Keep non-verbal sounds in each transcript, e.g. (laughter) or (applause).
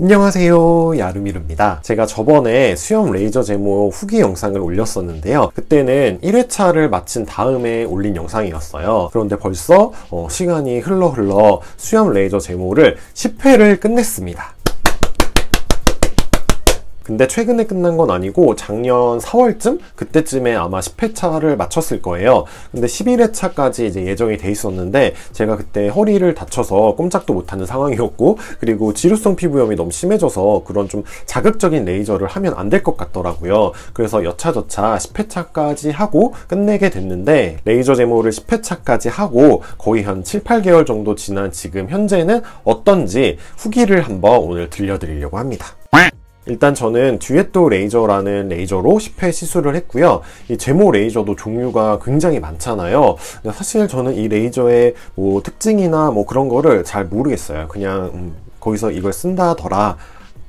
안녕하세요. 야루미루입니다. 제가 저번에 수염 레이저 제모 후기 영상을 올렸었는데요. 그때는 1회차를 마친 다음에 올린 영상이었어요. 그런데 벌써 어, 시간이 흘러 흘러 수염 레이저 제모를 10회를 끝냈습니다 근데 최근에 끝난 건 아니고 작년 4월쯤 그때쯤에 아마 10회차를 마쳤을 거예요. 근데 11회차까지 이제 예정이 돼 있었는데 제가 그때 허리를 다쳐서 꼼짝도 못하는 상황이었고 그리고 지루성 피부염이 너무 심해져서 그런 좀 자극적인 레이저를 하면 안 될 것 같더라고요. 그래서 여차저차 10회차까지 하고 끝내게 됐는데 레이저 제모를 10회차까지 하고 거의 한 7, 8개월 정도 지난 지금 현재는 어떤지 후기를 한번 오늘 들려드리려고 합니다. 일단 저는 듀에토 레이저라는 레이저로 10회 시술을 했고요. 이 제모 레이저도 종류가 굉장히 많잖아요. 사실 저는 이 레이저의 뭐 특징이나 뭐 그런 거를 잘 모르겠어요. 그냥 음, 거기서 이걸 쓴다더라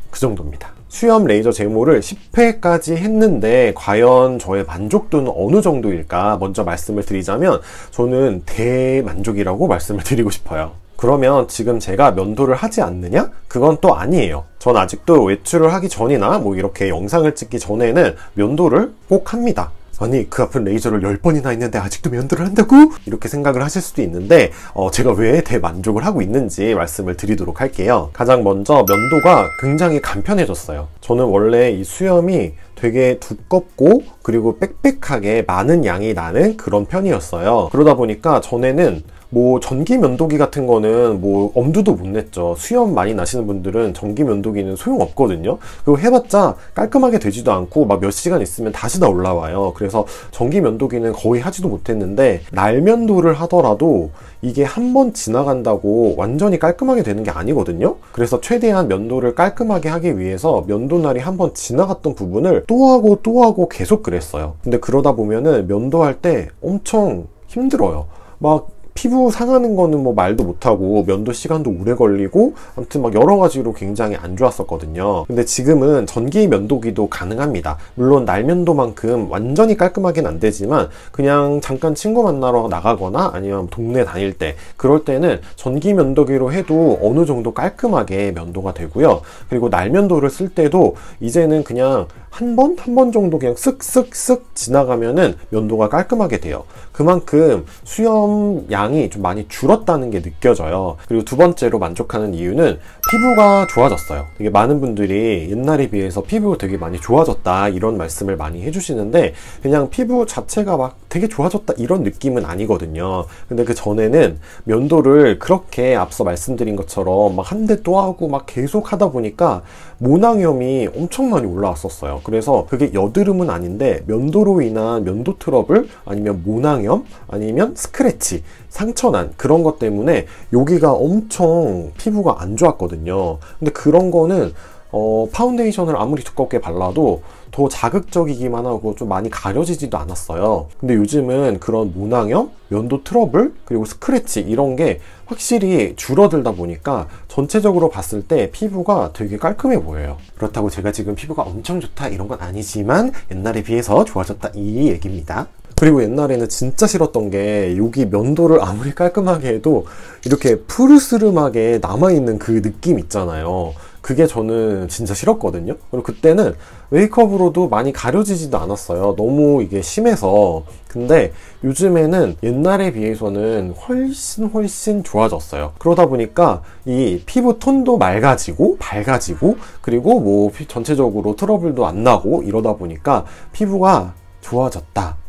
그 정도입니다. 수염 레이저 제모를 10회까지 했는데 과연 저의 만족도는 어느 정도일까 먼저 말씀을 드리자면 저는 대만족이라고 말씀을 드리고 싶어요. 그러면 지금 제가 면도를 하지 않느냐? 그건 또 아니에요. 전 아직도 외출을 하기 전이나 뭐 이렇게 영상을 찍기 전에는 면도를 꼭 합니다. 아니 그 아픈 레이저를 10번이나 했는데 아직도 면도를 한다고? 이렇게 생각을 하실 수도 있는데 어, 제가 왜 대만족을 하고 있는지 말씀을 드리도록 할게요 가장 먼저 면도가 굉장히 간편해졌어요 저는 원래 이 수염이 되게 두껍고 그리고 빽빽하게 많은 양이 나는 그런 편이었어요 그러다 보니까 전에는 뭐 전기 면도기 같은 거는 뭐 엄두도 못 냈죠. 수염 많이 나시는 분들은 전기 면도기는 소용없거든요. 그리고 해봤자 깔끔하게 되지도 않고 막 몇 시간 있으면 다시 다 올라와요. 그래서 전기 면도기는 거의 하지도 못했는데 날 면도를 하더라도 이게 한 번 지나간다고 완전히 깔끔하게 되는 게 아니거든요. 그래서 최대한 면도를 깔끔하게 하기 위해서 면도날이 한 번 지나갔던 부분을 또 하고 또 하고 계속 그랬어요. 근데 그러다 보면은 면도할 때 엄청 힘들어요. 막 피부 상하는 거는 뭐 말도 못하고 면도 시간도 오래 걸리고 아무튼 막 여러 가지로 굉장히 안 좋았었거든요. 근데 지금은 전기 면도기도 가능합니다. 물론 날면도만큼 완전히 깔끔하긴 안 되지만 그냥 잠깐 친구 만나러 나가거나 아니면 동네 다닐 때 그럴 때는 전기 면도기로 해도 어느 정도 깔끔하게 면도가 되고요. 그리고 날면도를 쓸 때도 이제는 그냥 한 번? 한 번 정도 그냥 쓱쓱쓱 지나가면은 면도가 깔끔하게 돼요 그만큼 수염 양 양이 좀 많이 줄었다는 게 느껴져요. 그리고 두 번째로 만족하는 이유는 피부가 좋아졌어요. 되게 많은 분들이 옛날에 비해서 피부가 되게 많이 좋아졌다 이런 말씀을 많이 해주시는데 그냥 피부 자체가 막 되게 좋아졌다 이런 느낌은 아니거든요. 근데 그 전에는 면도를 그렇게 앞서 말씀드린 것처럼 막 한 대 또 하고 막 계속 하다 보니까 모낭염이 엄청 많이 올라왔었어요. 그래서 그게 여드름은 아닌데 면도로 인한 면도 트러블 아니면 모낭염 아니면 스크래치 상처난 그런 것 때문에 여기가 엄청 피부가 안 좋았거든요. 근데 그런 거는 어, 파운데이션을 아무리 두껍게 발라도 더 자극적이기만 하고 좀 많이 가려지지도 않았어요. 근데 요즘은 그런 모낭염, 면도 트러블, 그리고 스크래치 이런 게 확실히 줄어들다 보니까 전체적으로 봤을 때 피부가 되게 깔끔해 보여요. 그렇다고 제가 지금 피부가 엄청 좋다 이런 건 아니지만 옛날에 비해서 좋아졌다 이 얘기입니다 그리고 옛날에는 진짜 싫었던 게 여기 면도를 아무리 깔끔하게 해도 이렇게 푸르스름하게 남아있는 그 느낌 있잖아요. 그게 저는 진짜 싫었거든요. 그리고 그때는 메이크업으로도 많이 가려지지도 않았어요. 너무 이게 심해서. 근데 요즘에는 옛날에 비해서는 훨씬 훨씬 좋아졌어요. 그러다 보니까 이 피부 톤도 맑아지고 밝아지고 그리고 뭐 전체적으로 트러블도 안 나고 이러다 보니까 피부가 좋아졌다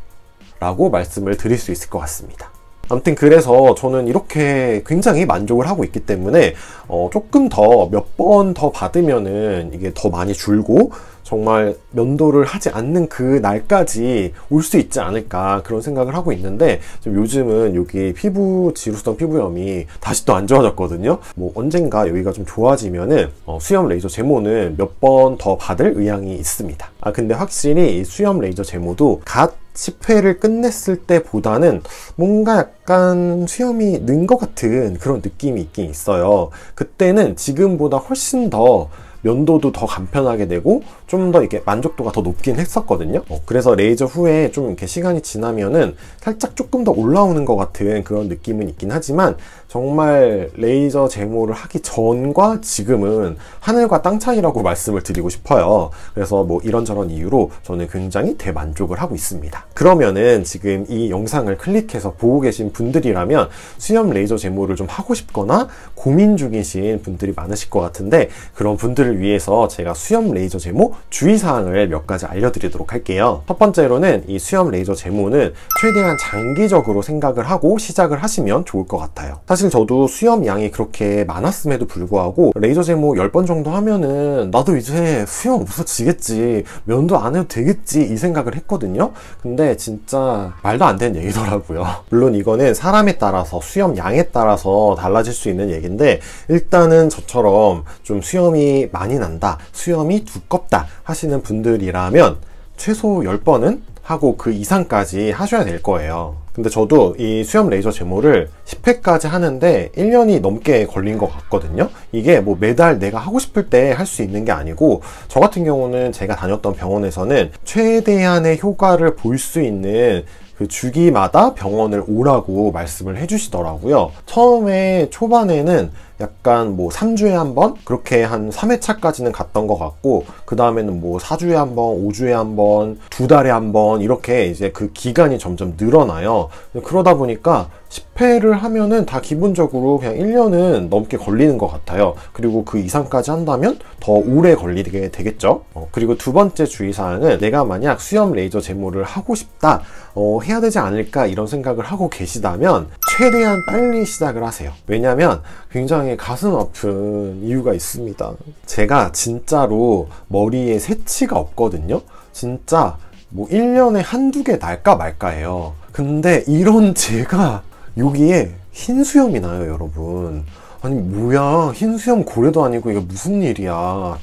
라고 말씀을 드릴 수 있을 것 같습니다. 아무튼 그래서 저는 이렇게 굉장히 만족을 하고 있기 때문에 어 조금 더 몇 번 더 받으면은 이게 더 많이 줄고 정말 면도를 하지 않는 그 날까지 올 수 있지 않을까 그런 생각을 하고 있는데 요즘은 여기 피부 지루성 피부염이 다시 또 안 좋아졌거든요. 뭐 언젠가 여기가 좀 좋아지면은 어, 수염 레이저 제모는 몇 번 더 받을 의향이 있습니다. 아 근데 확실히 수염 레이저 제모도 갓 10회를 끝냈을 때보다는 뭔가 약간 수염이 는 것 같은 그런 느낌이 있긴 있어요. 그때는 지금보다 훨씬 더 면도도 더 간편하게 되고 좀 더 이게 만족도가 더 높긴 했었거든요. 어, 그래서 레이저 후에 좀 이렇게 시간이 지나면은 살짝 조금 더 올라오는 것 같은 그런 느낌은 있긴 하지만 정말 레이저 제모를 하기 전과 지금은 하늘과 땅 차이라고 말씀을 드리고 싶어요. 그래서 뭐 이런저런 이유로 저는 굉장히 대만족을 하고 있습니다. 그러면은 지금 이 영상을 클릭해서 보고 계신 분들이라면 수염 레이저 제모를 좀 하고 싶거나 고민 중이신 분들이 많으실 것 같은데 그런 분들을 위해서 제가 수염 레이저 제모 주의사항을 몇 가지 알려드리도록 할게요. 첫 번째로는 이 수염 레이저 제모는 최대한 장기적으로 생각을 하고 시작을 하시면 좋을 것 같아요. 사실 저도 수염 양이 그렇게 많았음에도 불구하고 레이저 제모 10번 정도 하면은 나도 이제 수염 없어지겠지 면도 안 해도 되겠지 이 생각을 했거든요 근데 진짜 말도 안 되는 얘기더라고요 (laughs) 물론 이거는 사람에 따라서 수염 양에 따라서 달라질 수 있는 얘기인데 일단은 저처럼 좀 수염이 많이 난다. 수염이 두껍다 하시는 분들이라면 최소 10번은 하고 그 이상까지 하셔야 될 거예요. 근데 저도 이 수염 레이저 제모를 10회까지 하는데 1년이 넘게 걸린 것 같거든요. 이게 뭐 매달 내가 하고 싶을 때 할 수 있는 게 아니고 저 같은 경우는 제가 다녔던 병원에서는 최대한의 효과를 볼 수 있는 그 주기마다 병원을 오라고 말씀을 해주시더라고요. 처음에 초반에는 약간 뭐 3주에 한 번? 그렇게 한 3회차까지는 갔던 것 같고, 그 다음에는 뭐 4주에 한 번, 5주에 한 번, 두 달에 한 번, 이렇게 이제 그 기간이 점점 늘어나요. 그러다 보니까 10회를 하면은 다 기본적으로 그냥 1년은 넘게 걸리는 것 같아요. 그리고 그 이상까지 한다면 더 오래 걸리게 되겠죠. 어, 그리고 두 번째 주의사항은 내가 만약 수염 레이저 제모를 하고 싶다, 어, 해야 되지 않을까 이런 생각을 하고 계시다면 최대한 빨리 시작을 하세요. 왜냐면 굉장히 가슴 아픈 이유가 있습니다. 제가 진짜로 머리에 새치가 없거든요. 진짜 뭐 1년에 한두 개 날까 말까 해요. 근데 이런 (laughs) 제가 여기에 흰 수염이 나요, 여러분. 아니, 뭐야. 흰 수염 고래도 아니고 이게 무슨 일이야.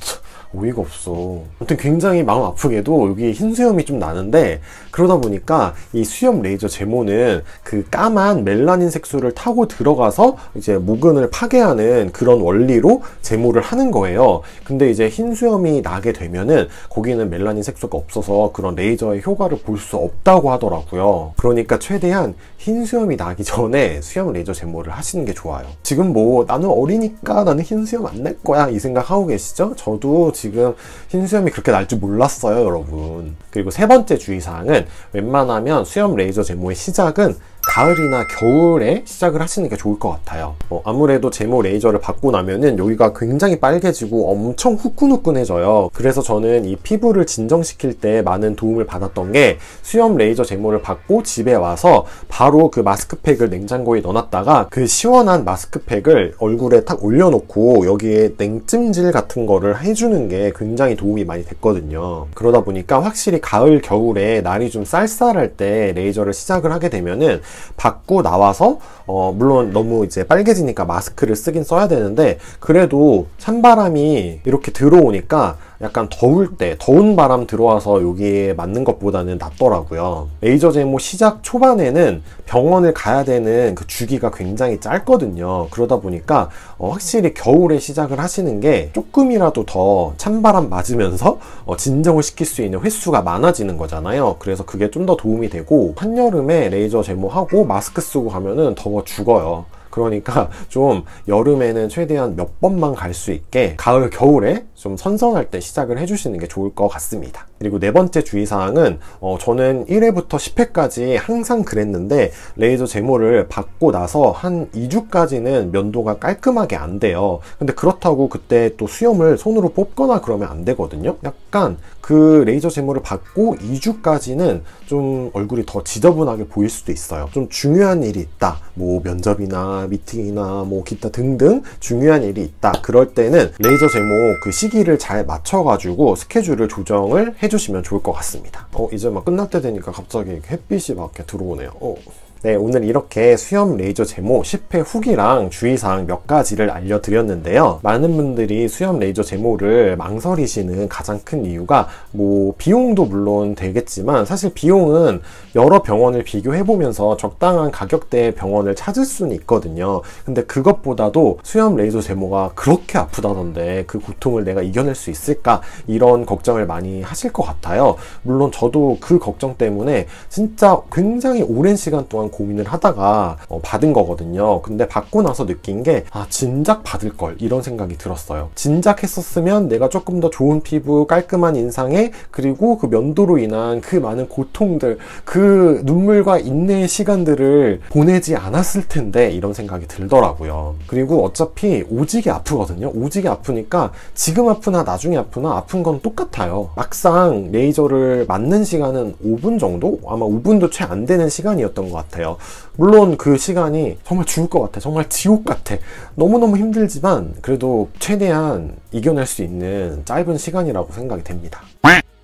어이가 없어. 아무튼 굉장히 마음 아프게도 여기 흰 수염이 좀 나는데 그러다 보니까 이 수염 레이저 제모는 그 까만 멜라닌 색소를 타고 들어가서 이제 모근을 파괴하는 그런 원리로 제모를 하는 거예요. 근데 이제 흰 수염이 나게 되면은 거기는 멜라닌 색소가 없어서 그런 레이저의 효과를 볼 수 없다고 하더라고요. 그러니까 최대한 흰 수염이 나기 전에 수염 레이저 제모를 하시는 게 좋아요. 지금 뭐 나는 어리니까 나는 흰 수염 안낼 거야 이 생각 하고 계시죠? 저도 지금 흰 수염이 그렇게 날 줄 몰랐어요, 여러분. 그리고 세 번째 주의사항은 웬만하면 수염 레이저 제모의 시작은 가을이나 겨울에 시작을 하시는 게 좋을 것 같아요. 어, 아무래도 제모 레이저를 받고 나면은 여기가 굉장히 빨개지고 엄청 후끈후끈해져요. 그래서 저는 이 피부를 진정시킬 때 많은 도움을 받았던 게 수염 레이저 제모를 받고 집에 와서 바로 그 마스크팩을 냉장고에 넣어놨다가 그 시원한 마스크팩을 얼굴에 탁 올려놓고 여기에 냉찜질 같은 거를 해주는 게 굉장히 도움이 많이 됐거든요. 그러다 보니까 확실히 가을, 겨울에 날이 좀 쌀쌀할 때 레이저를 시작을 하게 되면은 받고 나와서 어 물론 너무 이제 빨개지니까 마스크를 쓰긴 써야 되는데 그래도 찬바람이 이렇게 들어오니까 약간 더울 때 더운 바람 들어와서 여기에 맞는 것보다는 낫더라고요. 레이저 제모 시작 초반에는 병원을 가야 되는 그 주기가 굉장히 짧거든요. 그러다 보니까 어, 확실히 겨울에 시작을 하시는 게 조금이라도 더 찬바람 맞으면서 어, 진정을 시킬 수 있는 횟수가 많아지는 거잖아요. 그래서 그게 좀 더 도움이 되고 한여름에 레이저 제모하고 마스크 쓰고 가면은 더워 죽어요. 그러니까 (laughs) 좀 여름에는 최대한 몇 번만 갈 수 있게 가을, 겨울에 좀 선선할 때 시작을 해주시는 게 좋을 것 같습니다. 그리고 네 번째 주의사항은 어, 저는 1회부터 10회까지 항상 그랬는데 레이저 제모를 받고 나서 한 2주까지는 면도가 깔끔하게 안 돼요. 근데 그렇다고 그때 또 수염을 손으로 뽑거나 그러면 안 되거든요. 약간 그 레이저 제모를 받고 2주까지는 좀 얼굴이 더 지저분하게 보일 수도 있어요. 좀 중요한 일이 있다. 뭐 면접이나 미팅이나 뭐 기타 등등 중요한 일이 있다. 그럴 때는 레이저 제모 그 시기를 잘 맞춰 가지고 스케줄을 조정을 해 주시면 좋을 것 같습니다. 어, 이제 막 끝날 때 되니까 갑자기 햇빛이 막 이렇게 들어오네요. 어. 네, 오늘 이렇게 수염 레이저 제모 10회 후기랑 주의사항 몇 가지를 알려드렸는데요. 많은 분들이 수염 레이저 제모를 망설이시는 가장 큰 이유가 뭐 비용도 물론 되겠지만 사실 비용은 여러 병원을 비교해보면서 적당한 가격대의 병원을 찾을 수는 있거든요. 근데 그것보다도 수염 레이저 제모가 그렇게 아프다던데 그 고통을 내가 이겨낼 수 있을까? 이런 걱정을 많이 하실 것 같아요. 물론 저도 그 걱정 때문에 진짜 굉장히 오랜 시간 동안 고민을 하다가 어, 받은 거거든요. 근데 받고 나서 느낀 게, 아, 진작 받을 걸. 이런 생각이 들었어요. 진작 했었으면 내가 조금 더 좋은 피부, 깔끔한 인상에, 그리고 그 면도로 인한 그 많은 고통들, 그 눈물과 인내의 시간들을 보내지 않았을 텐데, 이런 생각이 들더라고요. 그리고 어차피 오지게 아프거든요. 오지게 아프니까 지금 아프나 나중에 아프나 아픈 건 똑같아요. 막상 레이저를 맞는 시간은 5분 정도? 아마 5분도 채 안 되는 시간이었던 것 같아요. 물론 그 시간이 정말 죽을 것 같아. 정말 지옥 같아. 너무너무 힘들지만 그래도 최대한 이겨낼 수 있는 짧은 시간이라고 생각이 됩니다.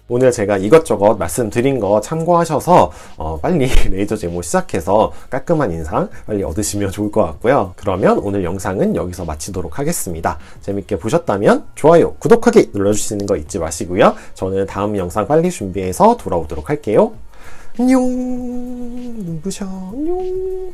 오늘 제가 이것저것 말씀드린 거 참고하셔서 어, 빨리 (laughs) 레이저 제모 시작해서 깔끔한 인상 빨리 얻으시면 좋을 것 같고요. 그러면 오늘 영상은 여기서 마치도록 하겠습니다. 재밌게 보셨다면 좋아요, 구독하기 눌러주시는 거 잊지 마시고요. 저는 다음 영상 빨리 준비해서 돌아오도록 할게요. 안녕. 눈부셔. 안녕